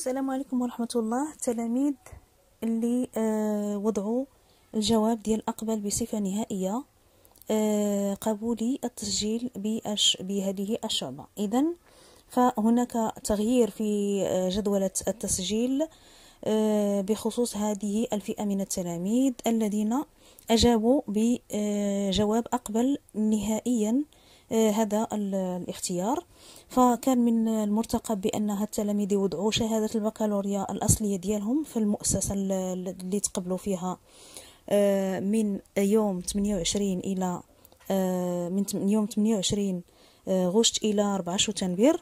السلام عليكم ورحمة الله. التلاميذ اللي آه وضعوا الجواب ديال أقبل بصفة نهائية آه قبول التسجيل بأش بهذه الشعبة. إذا فهناك تغيير في آه جدولة التسجيل آه بخصوص هذه الفئة من التلاميذ الذين أجابوا بجواب أقبل نهائيا هذا الاختيار. فكان من المرتقب هاد التلاميذ يوضعوا شهادة البكالوريا الأصلية ديالهم في المؤسسة اللي تقبلوا فيها. آه، من يوم 28 إلى آه، من يوم 28 غشت إلى 4 شتنبر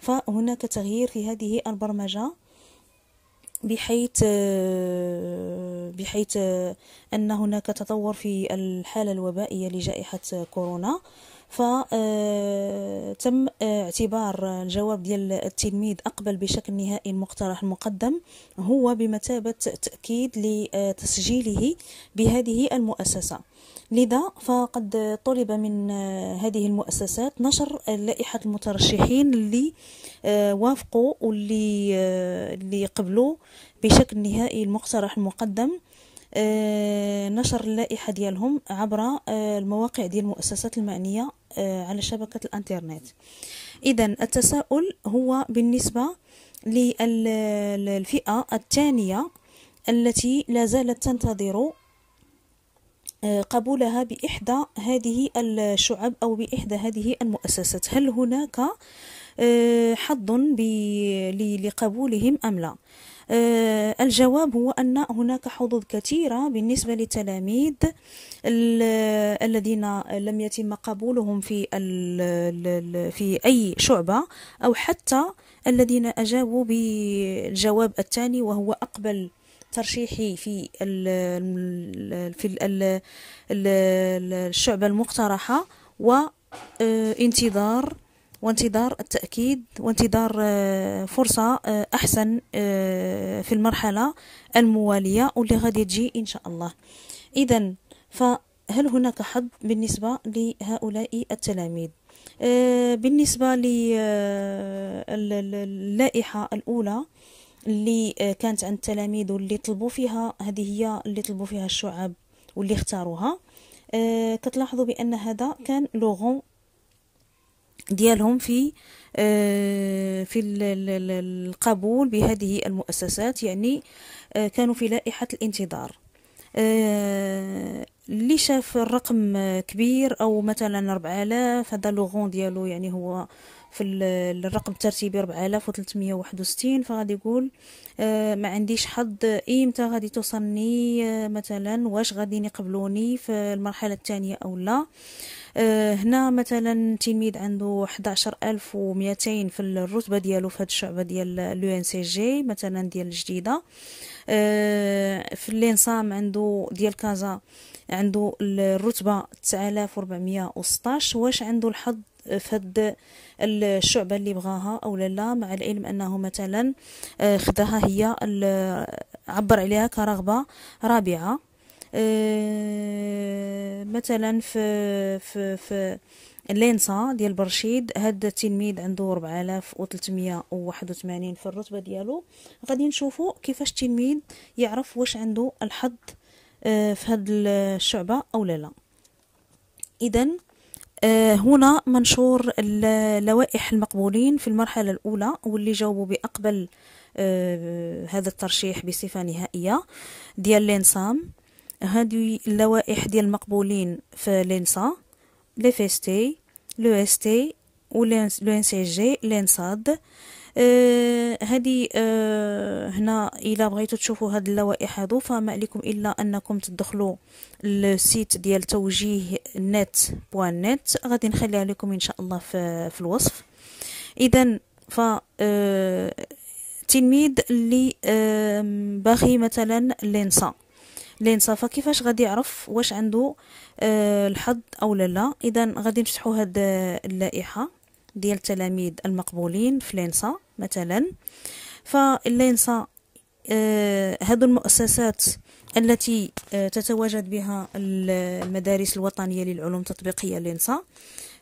فهناك تغيير في هذه البرمجة بحيث بحيث أن هناك تطور في الحالة الوبائية لجائحة كورونا. فتم آه، اعتبار الجواب ديال التلميذ أقبل بشكل نهائي المقترح المقدم هو بمثابة تأكيد لتسجيله بهذه المؤسسة. لذا فقد طلب من آه، هذه المؤسسات نشر لائحة المترشحين اللي آه، وافقوا واللي اللي قبلوا بشكل نهائي المقترح المقدم. نشر اللائحة ديالهم عبر المواقع ديال المؤسسات المعنية آه، على شبكة الانترنت. إذا التساؤل هو بالنسبة للفئة الثانية التي لا زالت تنتظر آه، قبولها بإحدى هذه الشعب أو بإحدى هذه المؤسسات. هل هناك آه، حظ لقبولهم أم لا؟ آه، الجواب هو أن هناك حظوظ كثيرة بالنسبة للتلاميذ الذين لم يتم قبولهم في في أي شعبة أو حتى الذين أجابوا بالجواب الثاني وهو أقبل ترشيحي في في الشعبة المقترحة وانتظار وانتظار التأكيد وانتظار آه، فرصة آه، أحسن آه، في المرحلة الموالية واللي غادي تجي إن شاء الله. إذا فهل هناك حظ بالنسبة لهؤلاء التلاميذ؟ بالنسبة للائحة الأولى اللي كانت عند التلاميذ واللي طلبوا فيها هذه هي اللي طلبوا فيها الشعب واللي اختاروها. كتلاحظوا بأن هذا كان لوغون ديالهم في آه، في القبول بهذه المؤسسات يعني آه، كانوا في لائحة الانتظار. آه، اللي شاف الرقم كبير أو مثلا 4000 هذا لوغون ديالو يعني هو في الرقم الترتيبي 4361 فغادي يقول ما عنديش حظ إمتى غادي توصلني مثلا واش غادي يقبلوني في المرحلة الثانية أو لا؟ هنا مثلا تلميذ عنده 11200 في الرتبة ديالو في هذه الشعبة ديال l'ENCG مثلا ديال الجديدة. آه، في l'ENSAM عنده ديال كازا عنده الرتبة 9416 واش عنده الحظ في هاد الشعبة اللي بغاها أو لا مع العلم أنه مثلا آه، خداها هي عبر عليها كرغبة رابعة. آه، مثلا في في في اللينسا ديال برشيد هاد التلميذ عنده 4381 في الرتبة ديالو. غادي نشوفوا كيفاش التلميذ يعرف واش عنده الحظ آه، في هاد الشعبة أو لا لا. اذا آه، هنا منشور اللوائح المقبولين في المرحلة الأولى واللي جاوبوا بأقبل هذا الترشيح بصفة نهائية ديال l'ENSAM هذه اللوائح ديال المقبولين في لينسا لي فيستي لو اس تي لو ان سي جي لينساد. آه هذه آه هنا إلا بغيتو تشوفوا هاد اللوائح هادو فما عليكم إلا أنكم تدخلوا ال site ديال توجيه نت point net. غادي نخليها لكم إن شاء الله في, في الوصف. اذا ف آه تلميذ اللي باغي مثلا l'ENSA. l'ENSA ف كيفاش غادي يعرف واش عنده آه الحظ أو لا إذا غادي نفتحوا هاد اللائحة ديال التلاميذ المقبولين في l'ENSA مثلا. ف l'ENSA آه هادو المؤسسات التي آه تتواجد بها المدارس الوطنية للعلوم التطبيقية l'ENSA.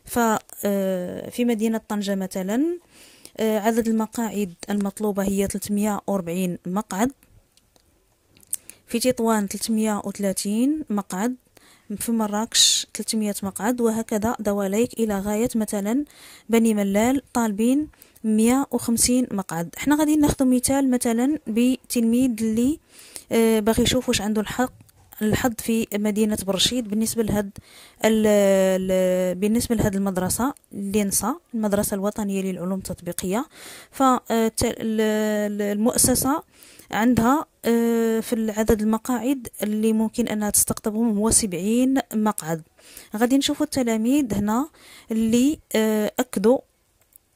ففي آه، مدينة طنجة مثلا آه، عدد المقاعد المطلوبة هي 340 مقعد. في تطوان 330 مقعد في مراكش 300 مقعد وهكذا دواليك إلى غاية مثلا بني ملال طالبين 150 مقعد. إحنا غادي ناخذ مثال مثلا بتلميذ اللي آه، باغي يشوف واش عنده الحق الحظ في مدينة برشيد بالنسبة لهاد بالنسبة لهاد المدرسة لينسا المدرسة الوطنية للعلوم التطبيقية. فالمؤسسة عندها آه، في العدد المقاعد اللي ممكن أنها تستقطبهم هو سبعين مقعد. غادي نشوفوا التلاميذ هنا اللي آه، أكدوا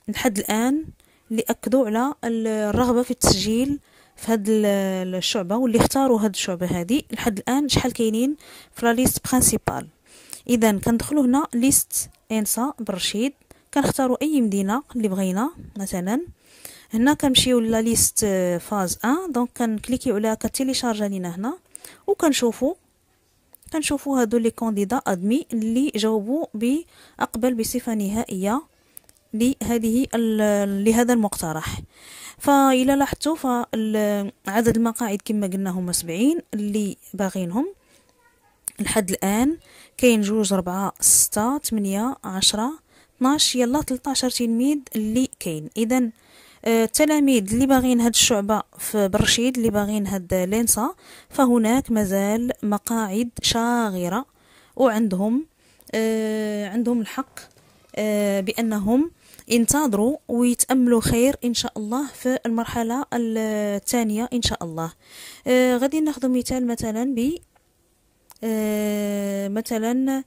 لحد الآن اللي أكدوا على الرغبة في التسجيل في هاد الشعبة واللي اختاروا هاد الشعبة هادي. لحد الآن شحال كاينين في la liste principale إذا كندخلوا هنا liste ENSA برشيد. كنختاروا أي مدينة اللي بغينا مثلا. هنا كنمشيو la liste phase 1 donc كن cliquiو عليها كت téléchargea لينا هنا. وكنشوفوا كنشوفوا هادو les candidats admis اللي جاوبوا باقبل بصفة نهائية لهذه لهذا المقترح. فإلا لاحظتوا فعدد المقاعد كما قلنا هما سبعين اللي باغينهم. لحد الآن كاين جوج ربعة ستة تمنية عشرة اثناش يلا تلطاشر تلميذ اللي كاين. آه، التلاميذ اللي باغين هاد الشعبة في برشيد اللي باغين هاد لينسا فهناك مازال مقاعد شاغرة وعندهم آه عندهم الحق آه بأنهم ينتظروا ويتأملوا خير إن شاء الله في المرحلة الثانية إن شاء الله. آه غادي ناخذ مثال مثلا ب آه مثلا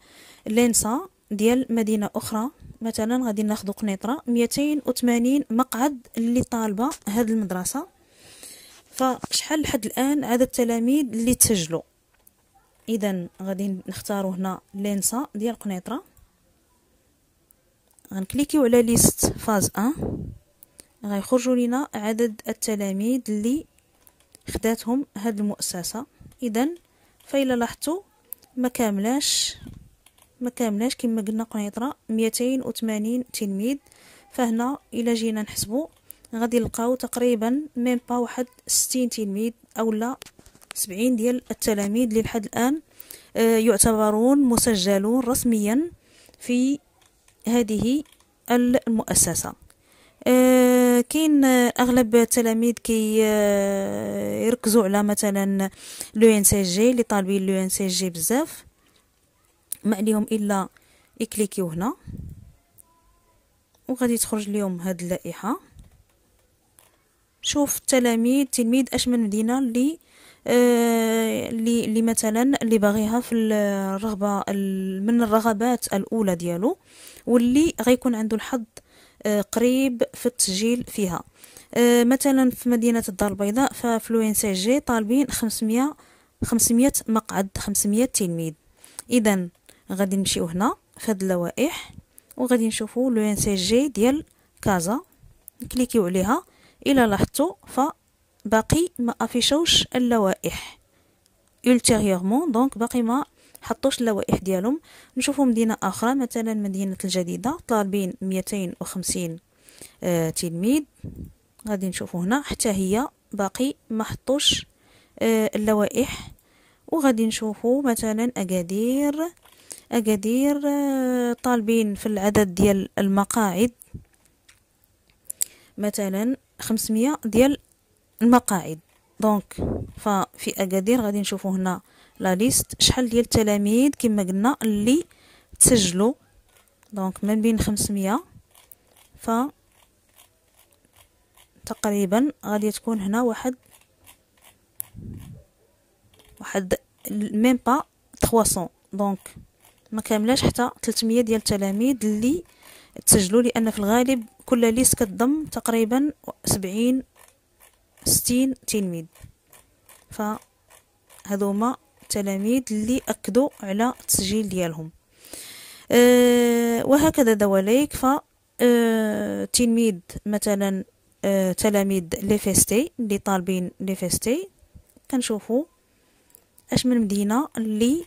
لينسا ديال مدينة أخرى. مثلا غادي ناخذ قنيطرة 280 مقعد اللي طالبة هاد المدرسة. فشحال لحد الآن عدد التلاميذ اللي تسجلوا؟ اذا غادي نختاروا هنا l'ENSA ديال قنيطرة. غن cliquiو على liste phase 1 غيخرجوا لنا عدد التلاميذ اللي خداتهم هاد المؤسسة. اذا فإلا لاحظتوا ما كاملاش. ما كاملاش كما قلنا قنيطرة 280 تلميذ. فهنا إلا جينا نحسبوا غادي نلقاو تقريبا même pas واحد 60 تلميذ اولا 70 ديال التلاميذ اللي لحد الآن آه، يعتبرون مسجلون رسميا في هذه المؤسسة. آه كاين أغلب التلاميذ كي آه يركزوا على مثلا l'ENCG اللي طالبين l'ENCG بزاف. ما عليهم إلا ي cliquiو هنا. وغادي تخرج لهم هاد اللائحة. شوف التلاميذ تلميذ اش من مدينة اللي آه اللي اللي مثلا اللي باغيها في الرغبة من الرغبات الأولى ديالو واللي غيكون عنده الحظ آه، قريب في التسجيل فيها. آه، مثلا في مدينة الدار البيضاء ففـ l'ENCG طالبين 500 500 مقعد 500 تلميذ. اذا غادي نمشيو هنا في هاد اللوائح وغادي نشوفوا l'ENCG ديال كازا. ن cliquiو عليها. إلى لاحظتوا فباقي ما affichاوش اللوائح. Ultérieurement donc باقي ما حطوش اللوائح ديالهم. نشوفوا مدينة أخرى مثلا مدينة الجديدة. طالبين 250 آه تلميذ. غادي نشوفوا هنا. حتى هي باقي ما حطوش آه اللوائح. وغادي نشوفوا مثلا أكادير. اكادير آه طالبين في العدد ديال المقاعد. مثلا 500 ديال المقاعد. donc ففي اكادير غادي نشوفوا هنا la liste. شحال ديال التلاميذ؟ كما قلنا اللي تسجلوا donc من بين 500 ف تقريبا غادي تكون هنا واحد واحد même pas 300 donc ما كاملاش حتى 300 ديال التلاميذ اللي تسجلوا لأن في الغالب كل liste كتضم تقريبا 70 60 تلميذ. ف هذوما التلاميذ اللي أكدوا على التسجيل ديالهم. أه وهكذا دواليك ف أه تلميذ مثلا أه تلاميذ les FST اللي طالبين les FST كنشوفوا أش من مدينة اللي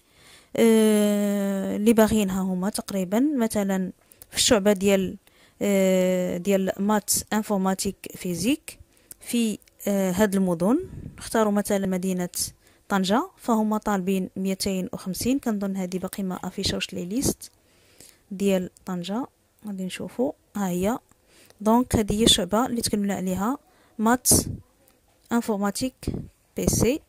اللي باغيينها هما تقريبا. مثلا في الشعبة ديال آه، ديال math informatique physique في آه، هاد المدن. اختاروا مثلا مدينة طنجة فهما طالبين ميتين وخمسين. كنظن هادي باقي ما affichاوش les listes ديال طنجة. غادي نشوفو. ها هي. donc هذه هي الشعبة اللي تكلمنا عليها. math informatique PC.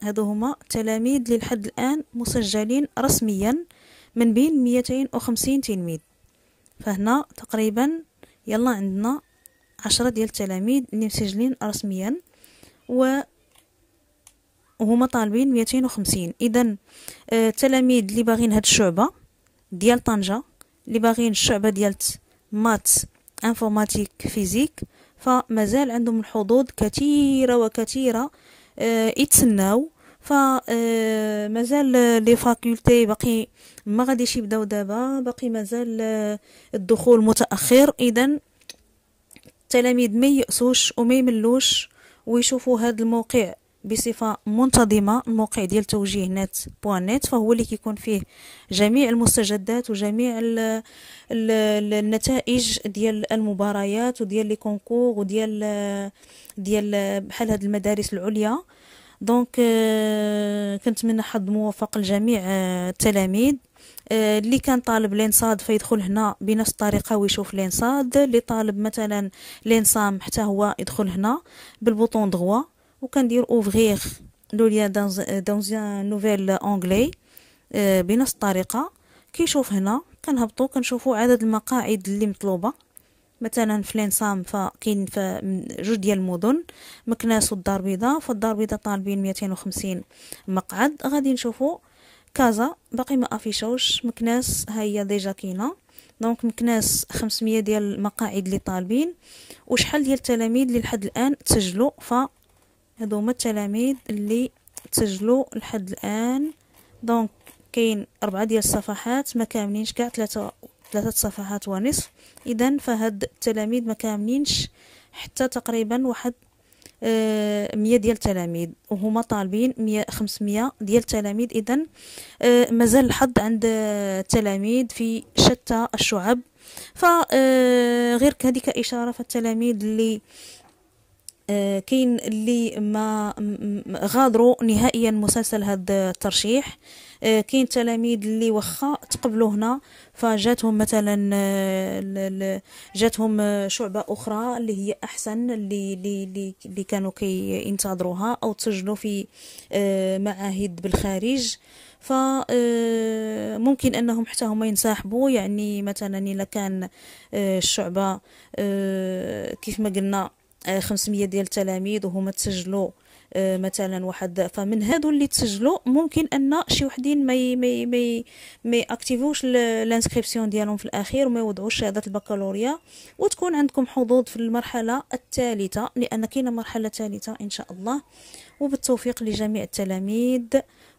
فهادو هما تلاميذ للحد الآن مسجلين رسميا من بين ميتين وخمسين تلميذ. فهنا تقريبا يلا عندنا عشرة ديال التلاميذ اللي مسجلين رسميا و وهما طالبين ميتين وخمسين. اذا التلاميذ آه، اللي باغيين هاد الشعبة ديال طنجة اللي باغيين الشعبة ديال math informatique physique فمازال عندهم الحظوظ كثيرة وكثيرة يتسناو. فمازال آه les facultés باقي ما غاديش يبداو دابا. باقي مازال آه الدخول متأخر. إذا التلاميذ ما يأسوش وما يملوش ويشوفوا هذا الموقع. بصفة منتظمة الموقع ديال توجيه نت نت فهو اللي كيكون فيه جميع المستجدات وجميع ال ال النتائج ديال المباريات وديال les concours وديال ديال بحال هاد المدارس العليا. donc آه، كنتمنى حظ موفق لجميع آه، التلاميذ. آه، اللي كان طالب l'ENSAD فيدخل هنا بنفس الطريقة ويشوف l'ENSAD. اللي طالب مثلا l'ENSAM حتى هو يدخل هنا بال bouton droit. وكندير ouvrir le lien dans un nouvel onglet بنفس الطريقة. كيشوف هنا كنهبطو كنشوفو عدد المقاعد اللي مطلوبة. مثلا في l'ENSAM فكاين جوج ديال المدن. مكناس والدار البيضاء فالدار البيضاء طالبين 250 مقعد. غادي نشوفو كازا باقي ما affichاوش. مكناس ها هي déjà كاينة. donc مكناس 500 ديال المقاعد اللي طالبين. وشحال ديال التلاميذ اللي لحد الآن تسجلوا ف هادو هما التلاميذ اللي تسجلوا لحد الآن. دونك كاين أربعة ديال الصفحات ما كاملينش كاع ثلاثة ثلاثة صفحات ونصف. إذا فهاد التلاميذ ما كاملينش حتى تقريبا واحد آه مية ديال التلاميذ وهما طالبين مية خمسمية ديال التلاميذ. إذا آه مازال الحظ عند التلاميذ في شتى الشعب. فغير آه هذيك إشارة فالتلاميذ اللي كاين اللي ما غادروا نهائيا مسلسل هذا الترشيح. آه، كاين تلاميذ اللي واخا تقبلوا هنا فجاتهم مثلا آه، جاتهم شعبة أخرى اللي هي أحسن اللي اللي اللي كانوا كينتظروها أو تسجلوا في معاهد بالخارج. فممكن أنهم حتى هما ينسحبوا. يعني مثلا إلا كان الشعبة كيف ما قلنا 500 ديال التلاميذ وهما تسجلوا آه، مثلا واحد فمن هادو اللي تسجلوا ممكن أن شي وحدين ما ما ما ما activ وش ال inscription ديالهم في الأخير وما يوضعوش شهادة البكالوريا وتكون عندكم حظوظ في المرحلة الثالثة لأن كاينة مرحلة ثالثة إن شاء الله. وبالتوفيق لجميع التلاميذ.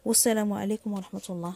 والسلام عليكم ورحمة الله.